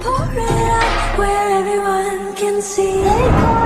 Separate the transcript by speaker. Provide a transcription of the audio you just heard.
Speaker 1: pour it out where everyone can see.